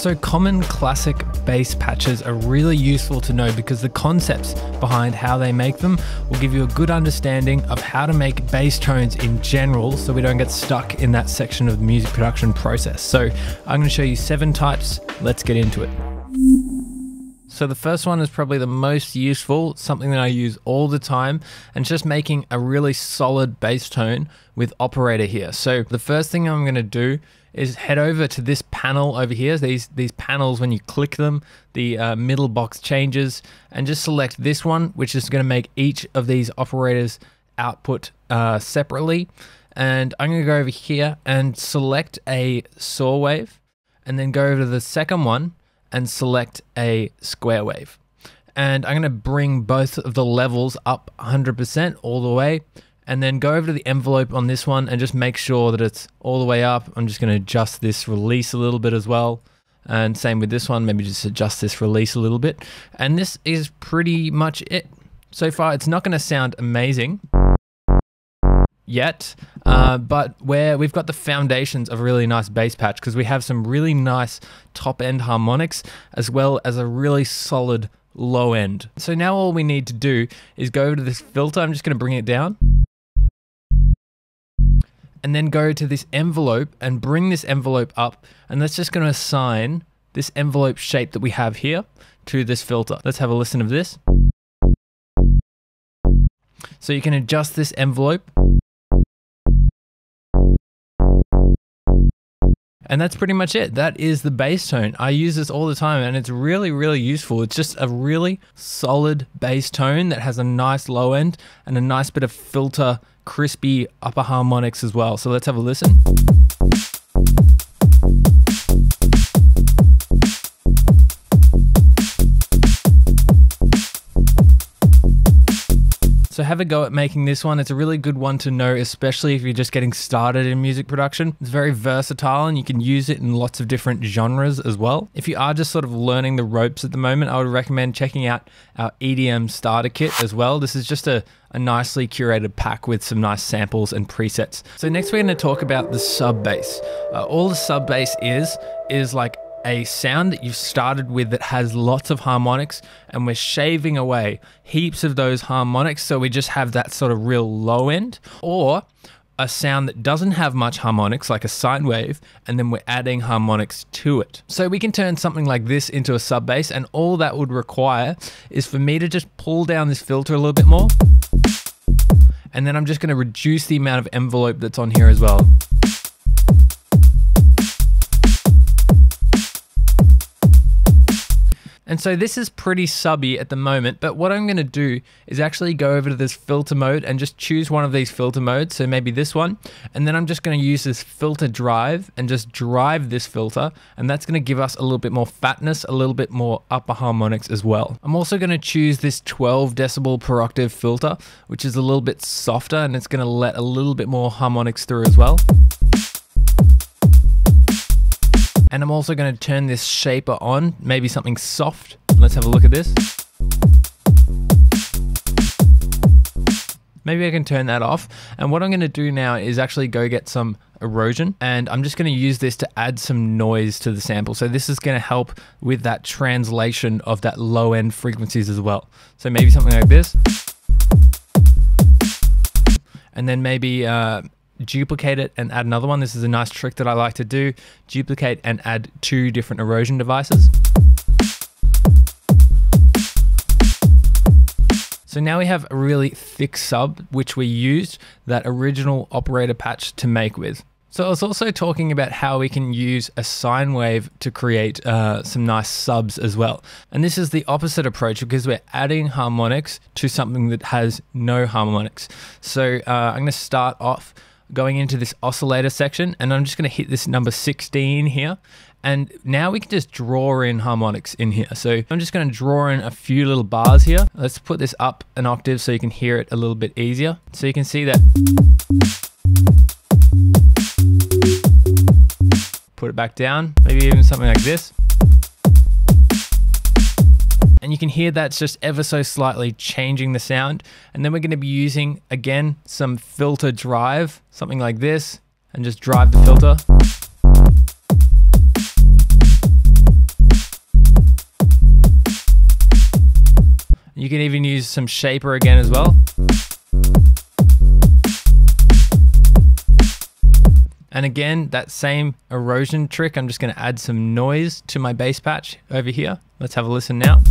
So common classic bass patches are really useful to know because the concepts behind how they make them will give you a good understanding of how to make bass tones in general so we don't get stuck in that section of the music production process. So I'm going to show you seven types. Let's get into it. So the first one is probably the most useful, something that I use all the time, and just making a really solid bass tone with operator here. So the first thing I'm gonna do is head over to this panel over here. These these panels, when you click them, the uh, middle box changes, and just select this one, which is gonna make each of these operators output uh, separately. And I'm gonna go over here and select a saw wave, and then go over to the second one, and select a square wave. And I'm going to bring both of the levels up 100% all the way and then go over to the envelope on this one and just make sure that it's all the way up. I'm just going to adjust this release a little bit as well. And same with this one, maybe just adjust this release a little bit. And this is pretty much it. So far, it's not going to sound amazing yet, uh, but where we've got the foundations of a really nice bass patch because we have some really nice top end harmonics as well as a really solid low end. So now all we need to do is go over to this filter. I'm just going to bring it down. And then go to this envelope and bring this envelope up. And that's just going to assign this envelope shape that we have here to this filter. Let's have a listen of this. So you can adjust this envelope And that's pretty much it. That is the bass tone. I use this all the time and it's really, really useful. It's just a really solid bass tone that has a nice low end and a nice bit of filter, crispy upper harmonics as well. So let's have a listen. So have a go at making this one. It's a really good one to know, especially if you're just getting started in music production. It's very versatile and you can use it in lots of different genres as well. If you are just sort of learning the ropes at the moment, I would recommend checking out our EDM starter kit as well. This is just a, a nicely curated pack with some nice samples and presets. So next we're going to talk about the sub bass. Uh, all the sub bass is, is like a sound that you've started with that has lots of harmonics and we're shaving away heaps of those harmonics so we just have that sort of real low end or a sound that doesn't have much harmonics like a sine wave and then we're adding harmonics to it. So we can turn something like this into a sub bass and all that would require is for me to just pull down this filter a little bit more and then I'm just going to reduce the amount of envelope that's on here as well. And so this is pretty subby at the moment, but what I'm gonna do is actually go over to this filter mode and just choose one of these filter modes, so maybe this one, and then I'm just gonna use this filter drive and just drive this filter, and that's gonna give us a little bit more fatness, a little bit more upper harmonics as well. I'm also gonna choose this 12 decibel per octave filter, which is a little bit softer, and it's gonna let a little bit more harmonics through as well. And I'm also going to turn this shaper on, maybe something soft. Let's have a look at this. Maybe I can turn that off. And what I'm going to do now is actually go get some erosion and I'm just going to use this to add some noise to the sample. So this is going to help with that translation of that low end frequencies as well. So maybe something like this. And then maybe uh, duplicate it and add another one. This is a nice trick that I like to do. Duplicate and add two different erosion devices. So now we have a really thick sub, which we used that original operator patch to make with. So I was also talking about how we can use a sine wave to create uh, some nice subs as well. And this is the opposite approach because we're adding harmonics to something that has no harmonics. So uh, I'm going to start off going into this oscillator section and I'm just going to hit this number 16 here and now we can just draw in harmonics in here. So I'm just going to draw in a few little bars here. Let's put this up an octave so you can hear it a little bit easier. So you can see that. Put it back down, maybe even something like this and you can hear that's just ever so slightly changing the sound. And then we're gonna be using, again, some filter drive, something like this, and just drive the filter. You can even use some shaper again as well. And again, that same erosion trick, I'm just gonna add some noise to my bass patch over here. Let's have a listen now.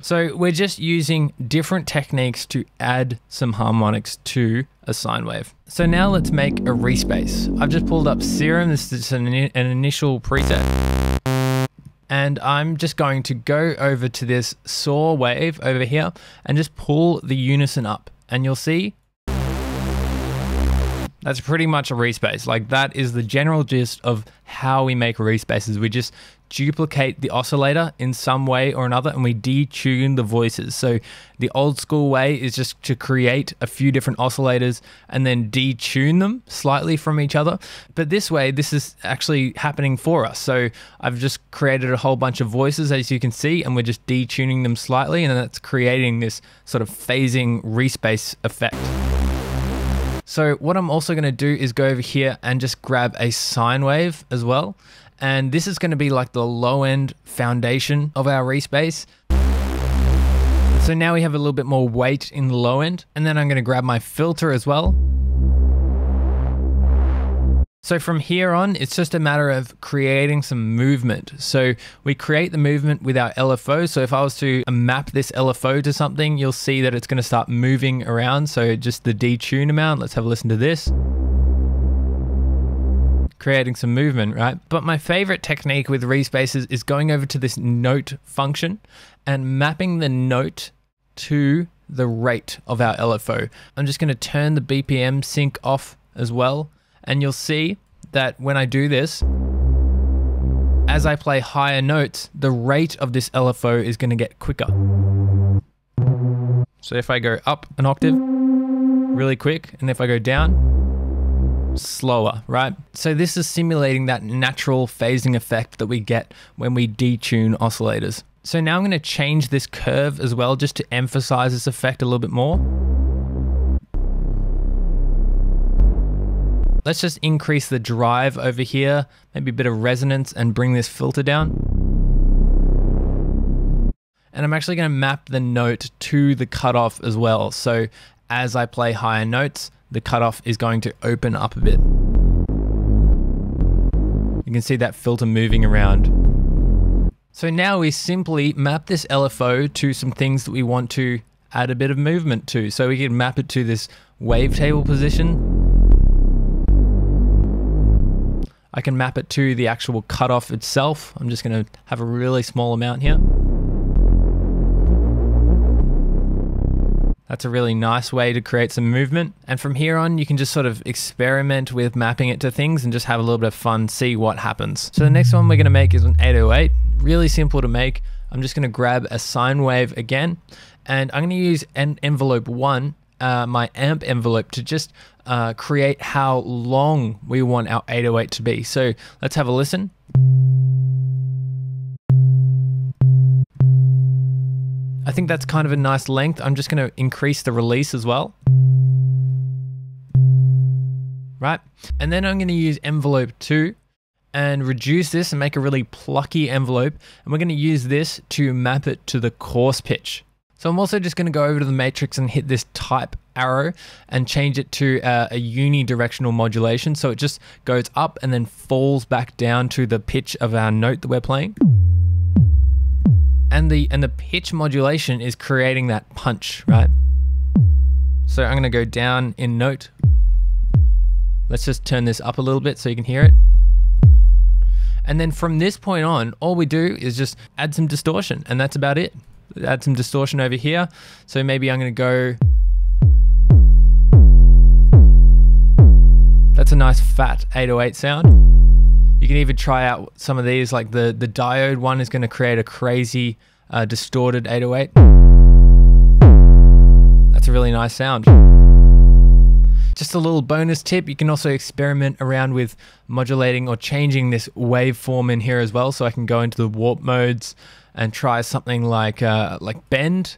So we're just using different techniques to add some harmonics to a sine wave. So now let's make a Reese bass. I've just pulled up Serum, this is an, an initial preset. And I'm just going to go over to this saw wave over here and just pull the unison up. And you'll see that's pretty much a Reese bass. Like that is the general gist of how we make Reese basses. We just duplicate the oscillator in some way or another and we detune the voices. So the old school way is just to create a few different oscillators and then detune them slightly from each other. But this way, this is actually happening for us. So I've just created a whole bunch of voices as you can see and we're just detuning them slightly and that's creating this sort of phasing Reese bass effect. So what I'm also going to do is go over here and just grab a sine wave as well. And this is going to be like the low end foundation of our Reese bass. So now we have a little bit more weight in the low end. And then I'm going to grab my filter as well. So from here on, it's just a matter of creating some movement. So we create the movement with our LFO. So if I was to map this LFO to something, you'll see that it's going to start moving around. So just the detune amount, let's have a listen to this creating some movement, right? But my favorite technique with Reese basses is going over to this note function and mapping the note to the rate of our LFO. I'm just going to turn the BPM sync off as well and you'll see that when I do this, as I play higher notes, the rate of this LFO is going to get quicker. So if I go up an octave really quick, and if I go down, slower, right? So this is simulating that natural phasing effect that we get when we detune oscillators. So now I'm going to change this curve as well just to emphasize this effect a little bit more. Let's just increase the drive over here, maybe a bit of resonance and bring this filter down. And I'm actually going to map the note to the cutoff as well. So as I play higher notes, the cutoff is going to open up a bit. You can see that filter moving around. So now we simply map this LFO to some things that we want to add a bit of movement to. So we can map it to this wavetable position I can map it to the actual cutoff itself. I'm just going to have a really small amount here. That's a really nice way to create some movement. And from here on, you can just sort of experiment with mapping it to things and just have a little bit of fun, see what happens. So the next one we're gonna make is an 808. Really simple to make. I'm just gonna grab a sine wave again, and I'm gonna use an envelope one uh, my amp envelope to just uh, create how long we want our 808 to be. So let's have a listen. I think that's kind of a nice length. I'm just going to increase the release as well. Right? And then I'm going to use envelope 2 and reduce this and make a really plucky envelope. And we're going to use this to map it to the coarse pitch. So I'm also just going to go over to the matrix and hit this type arrow and change it to uh, a unidirectional modulation. So it just goes up and then falls back down to the pitch of our note that we're playing. And the and the pitch modulation is creating that punch, right? So I'm going to go down in note. Let's just turn this up a little bit so you can hear it. And then from this point on, all we do is just add some distortion and that's about it add some distortion over here. So maybe I'm going to go. That's a nice fat 808 sound. You can even try out some of these, like the, the diode one is going to create a crazy uh, distorted 808. That's a really nice sound. Just a little bonus tip, you can also experiment around with modulating or changing this waveform in here as well. So I can go into the warp modes, and try something like uh, like bend,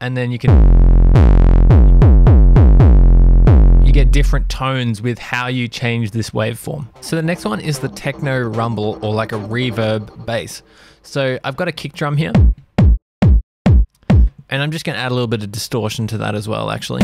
and then you can get different tones with how you change this waveform. So the next one is the techno rumble or like a reverb bass. So I've got a kick drum here. And I'm just going to add a little bit of distortion to that as well, actually.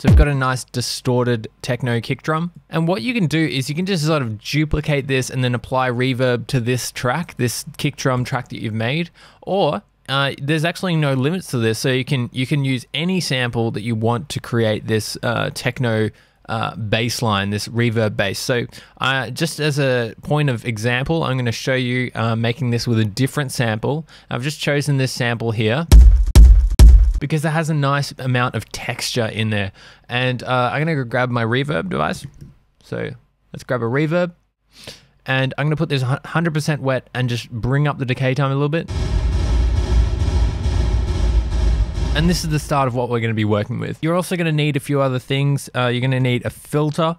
So we've got a nice distorted techno kick drum. And what you can do is you can just sort of duplicate this and then apply reverb to this track, this kick drum track that you've made. Or uh, there's actually no limits to this. So you can you can use any sample that you want to create this uh, techno uh, bass line, this reverb bass. So uh, just as a point of example, I'm going to show you uh, making this with a different sample. I've just chosen this sample here because it has a nice amount of texture in there. And uh, I'm gonna go grab my reverb device. So let's grab a reverb. And I'm gonna put this 100% wet and just bring up the decay time a little bit. And this is the start of what we're gonna be working with. You're also gonna need a few other things. Uh, you're gonna need a filter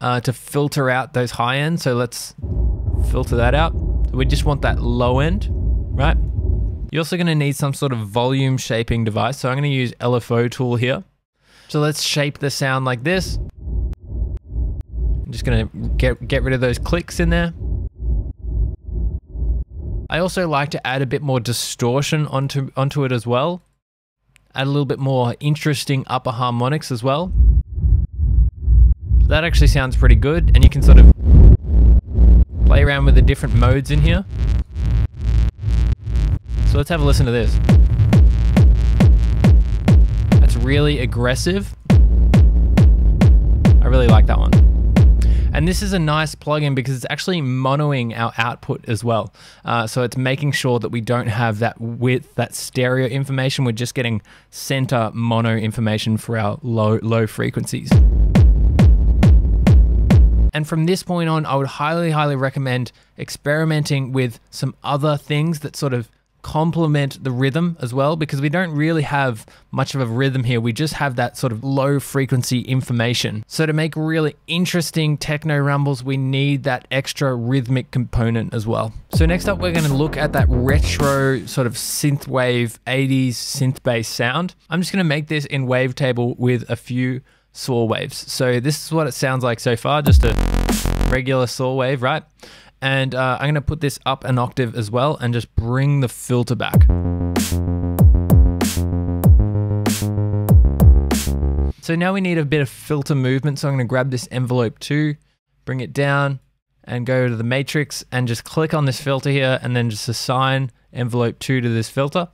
uh, to filter out those high ends. So let's filter that out. We just want that low end, right? You're also going to need some sort of volume shaping device. So I'm going to use LFO tool here. So let's shape the sound like this. I'm just going to get, get rid of those clicks in there. I also like to add a bit more distortion onto, onto it as well. Add a little bit more interesting upper harmonics as well. that actually sounds pretty good and you can sort of play around with the different modes in here. So let's have a listen to this. That's really aggressive. I really like that one. And this is a nice plugin because it's actually monoing our output as well. Uh, so it's making sure that we don't have that width, that stereo information. We're just getting center mono information for our low, low frequencies. And from this point on, I would highly, highly recommend experimenting with some other things that sort of complement the rhythm as well because we don't really have much of a rhythm here. We just have that sort of low frequency information. So to make really interesting techno rumbles, we need that extra rhythmic component as well. So next up, we're going to look at that retro sort of synthwave 80s synth bass sound. I'm just going to make this in wavetable with a few saw waves. So this is what it sounds like so far, just a regular saw wave, right? And uh, I'm gonna put this up an octave as well and just bring the filter back. So now we need a bit of filter movement. So I'm gonna grab this envelope two, bring it down and go to the matrix and just click on this filter here and then just assign envelope two to this filter.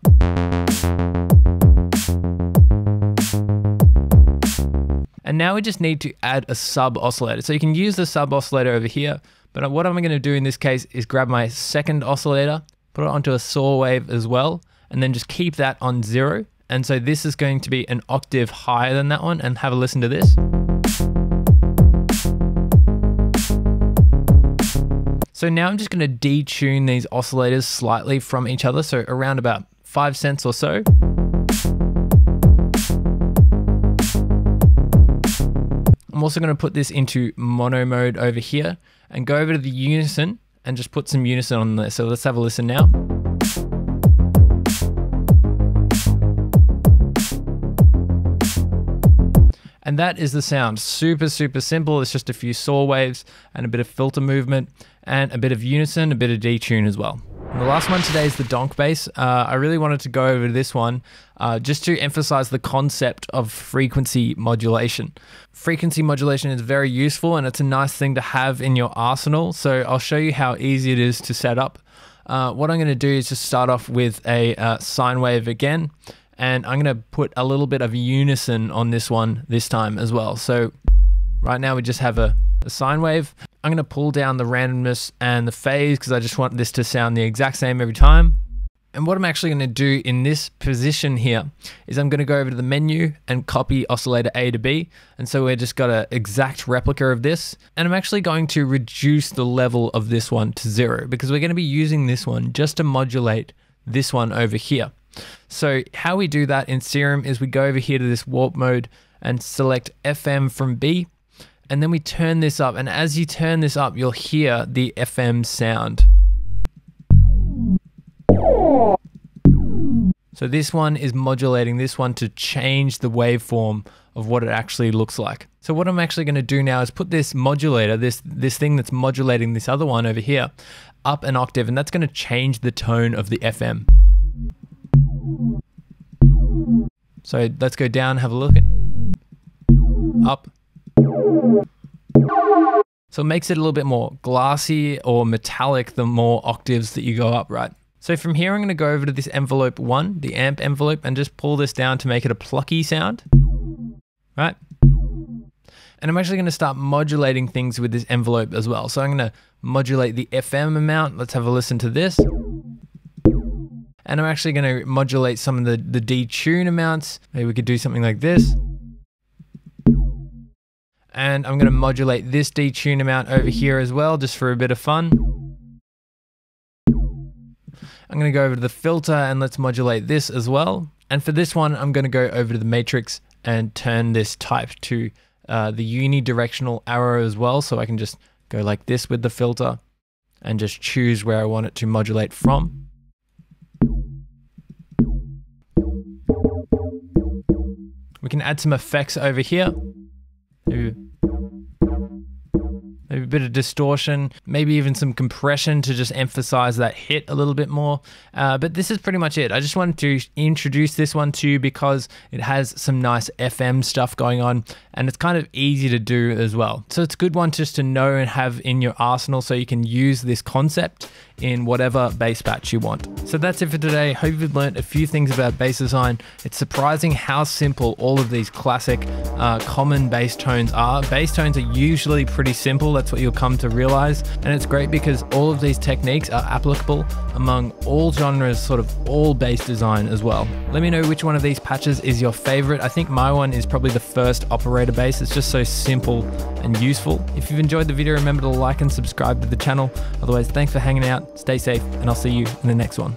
And now we just need to add a sub oscillator. So you can use the sub oscillator over here, but what I'm going to do in this case is grab my second oscillator, put it onto a saw wave as well, and then just keep that on zero. And so this is going to be an octave higher than that one and have a listen to this. So now I'm just going to detune these oscillators slightly from each other, so around about five cents or so. I'm also going to put this into mono mode over here and go over to the unison and just put some unison on there. So let's have a listen now. And that is the sound. Super, super simple. It's just a few saw waves and a bit of filter movement and a bit of unison, a bit of detune as well. The last one today is the donk bass. Uh, I really wanted to go over this one uh, just to emphasize the concept of frequency modulation. Frequency modulation is very useful and it's a nice thing to have in your arsenal. So I'll show you how easy it is to set up. Uh, what I'm going to do is just start off with a uh, sine wave again, and I'm going to put a little bit of unison on this one this time as well. So right now we just have a, a sine wave. I'm going to pull down the randomness and the phase because I just want this to sound the exact same every time. And what I'm actually going to do in this position here is I'm going to go over to the menu and copy oscillator A to B. And so we're just got an exact replica of this. And I'm actually going to reduce the level of this one to zero because we're going to be using this one just to modulate this one over here. So how we do that in Serum is we go over here to this warp mode and select FM from B and then we turn this up. And as you turn this up, you'll hear the FM sound. So this one is modulating this one to change the waveform of what it actually looks like. So what I'm actually going to do now is put this modulator, this this thing that's modulating this other one over here, up an octave, and that's going to change the tone of the FM. So let's go down, have a look up. So it makes it a little bit more glassy or metallic the more octaves that you go up, right? So from here, I'm going to go over to this envelope one, the amp envelope, and just pull this down to make it a plucky sound, right? And I'm actually going to start modulating things with this envelope as well. So I'm going to modulate the FM amount. Let's have a listen to this. And I'm actually going to modulate some of the, the detune amounts. Maybe we could do something like this. And I'm going to modulate this detune amount over here as well, just for a bit of fun. I'm going to go over to the filter and let's modulate this as well. And for this one, I'm going to go over to the matrix and turn this type to uh, the unidirectional arrow as well. So I can just go like this with the filter and just choose where I want it to modulate from. We can add some effects over here. Maybe a bit of distortion, maybe even some compression to just emphasize that hit a little bit more. Uh, but this is pretty much it. I just wanted to introduce this one to you because it has some nice FM stuff going on and it's kind of easy to do as well. So it's a good one just to know and have in your arsenal so you can use this concept in whatever bass patch you want. So that's it for today. Hope you've learned a few things about bass design. It's surprising how simple all of these classic uh, common bass tones are. Bass tones are usually pretty simple. That's what you'll come to realize. And it's great because all of these techniques are applicable among all genres, sort of all bass design as well. Let me know which one of these patches is your favorite. I think my one is probably the first operator bass. It's just so simple and useful. If you've enjoyed the video, remember to like and subscribe to the channel. Otherwise, thanks for hanging out, stay safe, and I'll see you in the next one.